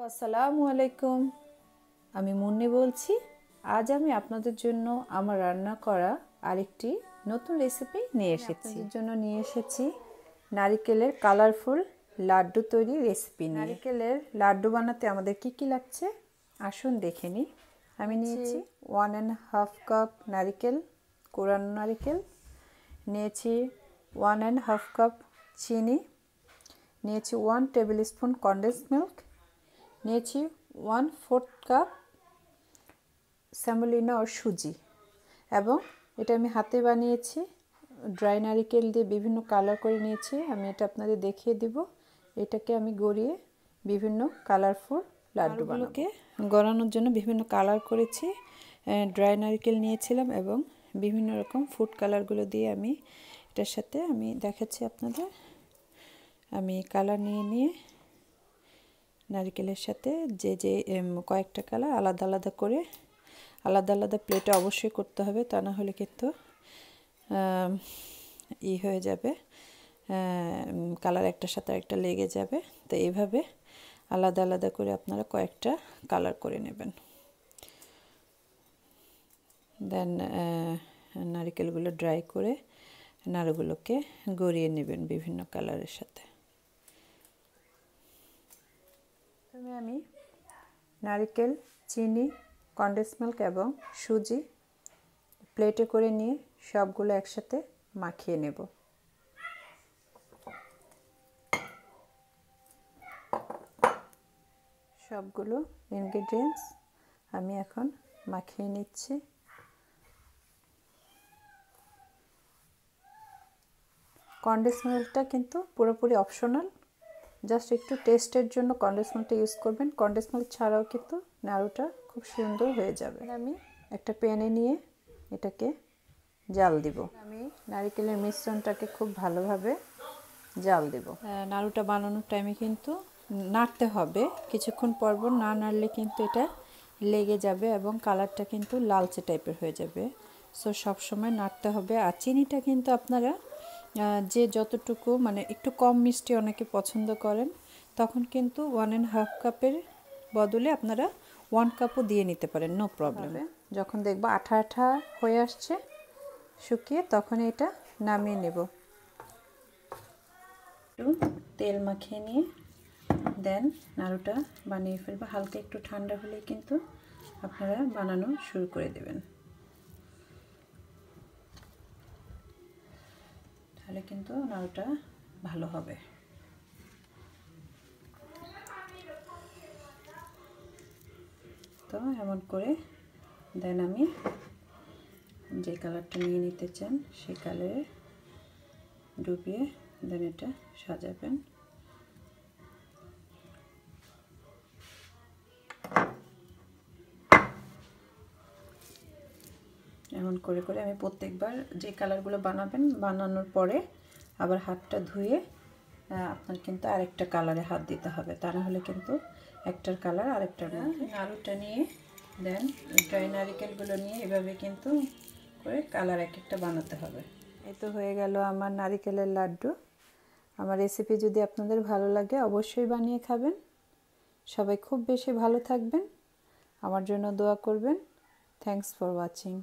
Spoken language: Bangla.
আসসালামু আলাইকুম আমি মুন্নি বলছি আজ আমি আপনাদের জন্য আমার রান্না করা আরেকটি নতুন রেসিপি নিয়ে এসেছি। জন্য নিয়ে এসেছি নারিকেলের কালারফুল লাড্ডু তৈরি রেসিপি নারিকেলের লাড্ডু বানাতে আমাদের কি কি লাগছে? আসুন দেখে নিই। আমি নিয়েছি ওয়ান অ্যান্ড হাফ কাপ নারিকেল কোরানো নারিকেল। নিয়েছি ওয়ান অ্যান্ড হাফ কাপ চিনি। নিয়েছি one tablespoon condense milk নিয়েছি ওয়ান ফোর্থ কাপ স্যামোলিনা ও সুজি। এবং এটা আমি হাতে বানিয়েছি ড্রাই নারিকেল দিয়ে বিভিন্ন কালার করে নিয়েছি। আমি এটা আপনাদের দেখিয়ে দিব। এটাকে আমি গড়িয়ে বিভিন্ন কালারফুল লাড্ডুগুলোকে গড়ানোর জন্য বিভিন্ন কালার করেছি। ড্রাই নারিকেল নিয়েছিলাম এবং বিভিন্ন রকম ফুড কালারগুলো দিয়ে আমি এটার সাথে আমি দেখাচ্ছি আপনাদের। আমি কালার নিয়ে নিয়ে নারিকেলের সাথে যে যে কয়েকটা কালার আলাদা আলাদা করে, আলাদা আলাদা প্লেটে অবশ্যই করতে হবে, তা না হলে কিন্তু ই হয়ে যাবে কালার একটার সাথে একটা লেগে যাবে। তো এইভাবে আলাদা আলাদা করে আপনারা কয়েকটা কালার করে নেবেন। দেন নারিকেলগুলো ড্রাই করে নাড়ুগুলোকে গড়িয়ে নেবেন বিভিন্ন কালারের সাথে। প্রথমে আমি নারিকেল, চিনি কন্ডেন্স মিল্ক এবং সুজি প্লেটে করে নিয়ে সবগুলো একসাথে মাখিয়ে নেব। সবগুলো ইনগ্রিডিয়েন্টস আমি এখন মাখিয়ে নিচ্ছি। কন্ডেন্স মিল্কটা কিন্তু পুরোপুরি অপশনাল জাস্ট একটু টেস্টের জন্য কন্ডেন্স মিল্কটা ইউজ করবেন। কন্ডেন্স মিল্ক ছাড়াও কিন্তু নাড়ুটা খুব সুন্দর হয়ে যাবে। আমি একটা প্যানে নিয়ে এটাকে জাল দিব। আমি নারিকেলের মিশ্রণটাকে খুব ভালোভাবে জাল দেব। নাড়ুটা বানানোর টাইমে কিন্তু নাড়তে হবে। কিছুক্ষণ পর না নাড়লে কিন্তু এটা লেগে যাবে এবং কালারটা কিন্তু লালচে টাইপের হয়ে যাবে। সো সবসময় নাড়তে হবে। আর চিনিটা কিন্তু আপনারা যে যতটুকু মানে একটু কম মিষ্টি অনেকে পছন্দ করেন, তখন কিন্তু ওয়ান অ্যান্ড হাফ কাপের বদলে আপনারা ওয়ান কাপও দিয়ে নিতে পারেন নো প্রবলেম যখন দেখব আঠা আঠা হয়ে আসছে শুকিয়ে, তখন এটা নামিয়ে নেব। একটু তেল মাখিয়ে নিয়ে, দেন নাড়ুটা বানিয়ে ফেলব। হালকা একটু ঠান্ডা হলে কিন্তু আপনারা বানানো শুরু করে দেবেন। কিন্তু নাড়ুটা ভালো হবে। তো এমন করে দেন আমি যে কালারটা নিয়ে নিতে চান সেই কালারে ডুবিয়ে দেন এটা সাজাবেন। এমন করে করে আমি প্রত্যেকবার যে কালারগুলো বানাবেন বানানোর পরে আবার হাতটা ধুয়ে আপনার কিন্তু আরেকটা কালারে হাত দিতে হবে। তা না হলে কিন্তু একটার কালার আরেকটার মধ্যে। নাড়ুটা নিয়ে দেন ড্রাই নারিকেলগুলো নিয়ে এভাবে কিন্তু করে কালার এক একটা বানাতে হবে। এই তো হয়ে গেল আমার নারিকেলের লাড্ডু। আমার রেসিপি যদি আপনাদের ভালো লাগে অবশ্যই বানিয়ে খাবেন। সবাই খুব বেশি ভালো থাকবেন। আমার জন্য দোয়া করবেন। Thanks for watching